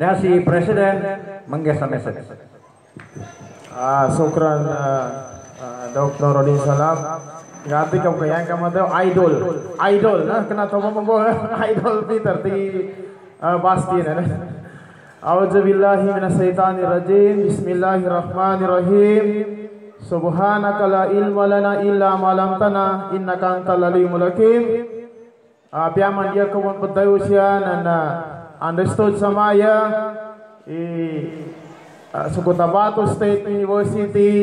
Nya si Presiden menggesa message. Ah, syukran uh, uh, Dr. Rodin Salam. Ganti kau kamu tahu idol, idol. Nah, kena coba membawa idol Peter di uh, Basti na. A'udzu billahi minasyaitonir rajim. Bismillahirrahmanirrahim. Subhanaka la ilma lana illa ma 'allamtana innaka antal alimul hakim. Piaman dia kawon padayo siya na na understood sa maya uh, Sukutabato State University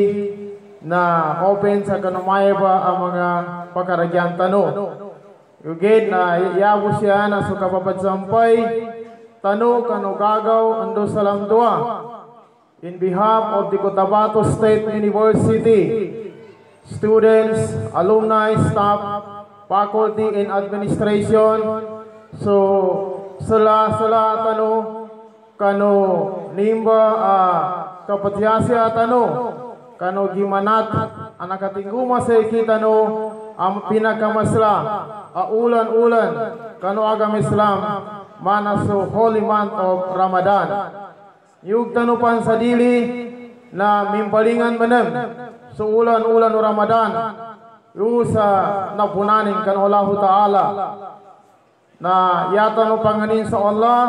na open sa kanumaya ba ang mga pagkaragyan tano. Ugid na iyabo siya na sukapapadsampay tano kano gagaw ando sa lamdua. In behalf of the Cotabato State University, students, alumni, staff, faculty, and administration, so sala tano kano nimba uh, kapatyasya tano kano gimanat anak katingguma sa kita no ang pinakamasla a ulan-ulan kano agam Islam mana so holy month of Ramadan. Yug tano pan sa dili na mimpalingan manem so ulan-ulan o Ramadan. Yu sa napunanin kano Allah Ta'ala na yata no panganin sa Allah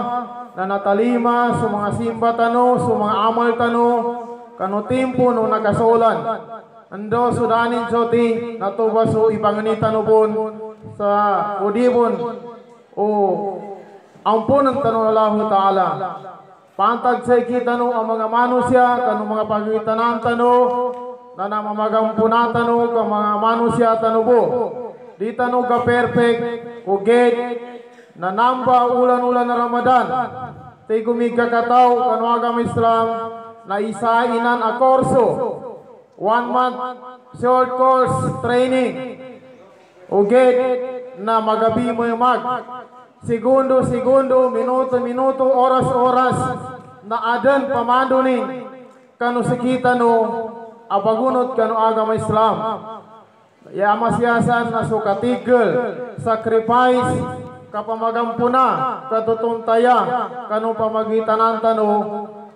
na natalima sa mga simba tano, sa mga amal tano, kano timpo no nakasolan. Ando sudanin joti natuba so ipanganita no pun sa udibon o ampun ang tano Allah Ta'ala. Pantag sa kita no ang mga manusya, kano mga pagwitanan tano, na namamagampunan tano, ka mga manusya tano po. Di tano ka perfect, kugit, na namba ulan-ulan na Ramadan. Tay gumigka kataw kanu agam Islam na isa inan a korso. One month short course training. Ugit na magabi mo mag. Segundo, segundo, minuto, minuto, oras, oras na adan pamando ni kanu sikita no abagunot kanu agama Islam. Ya masyasan na sukatigel, sacrifice, kapamadampo na, katutuntaya, kano pamagitan ng tano,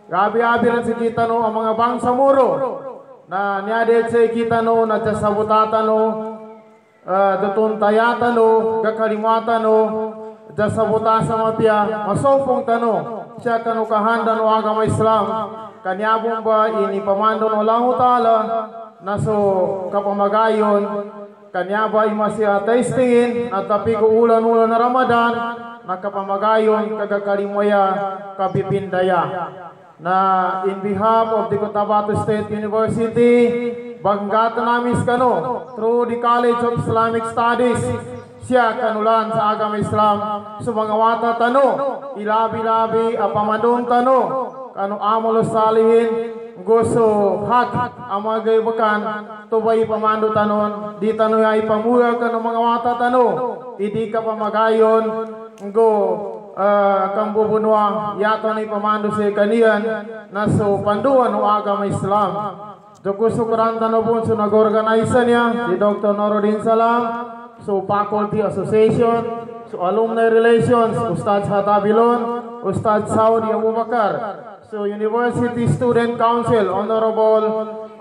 gabi-abi na si kitano ang mga bangsa muro, na niyadit si kitano, na sabutatano, uh, ah, tutuntayatano, gakalimwatano, sabuta sa mapya, masopong tano, siya kano kahanda no agama Islam, kanyabong ba ini pamando no Allah Ta'ala, na so kapamagayon, kanya ba imasya tastingin at tapi ko ulan-ulan na Ramadan nakapamagayon kagakalimaya kapipindaya. Na in behalf of the Cotabato State University banggata namin kano through the College of Islamic Studies siya kanulan sa agama Islam. Sa mga wata tano ilabi-labi apamadon tano kanu amalo salihin gusto hak ang mga gaybakan tubay pamando tanon di tano ay pamuya ka ng mga wata tano idi ka pamagayon go uh, kang bubunwa yato ni pamando sa kaniyan na so panduan o agama Islam Joko syukuran tano po so nag-organize niya si Dr. Norodin Salam so Faculty Association so Alumni Relations Ustad Hatabilon Ustad Saudi Abu Bakar So University Student Council, Honorable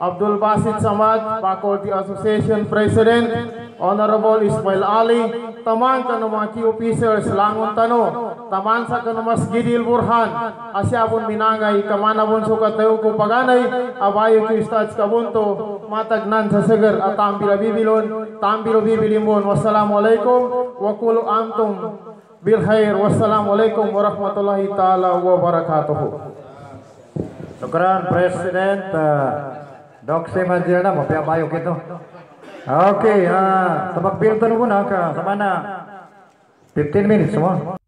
Abdul Basit Samad, Faculty Association President, Honorable Ismail Ali, taman ka ng mga key officers, Langon Tano, taman sa ka ng Masjidil Burhan, asya pun minangay, kamana pun sukat tayo kung paganay, abayo ko istats kabunto, matagnan sa seger at tambila bibilon, tambilo bibilimbon. Wassalamualaikum, wa kulu antum bilhair. Wassalamualaikum warahmatullahi ta'ala wabarakatuh. Syukran Presiden uh, Dok Semanjil na mo piabayo kito. Okay, ah, uh, tabag pinto na ka sa mana 15 minutes mo.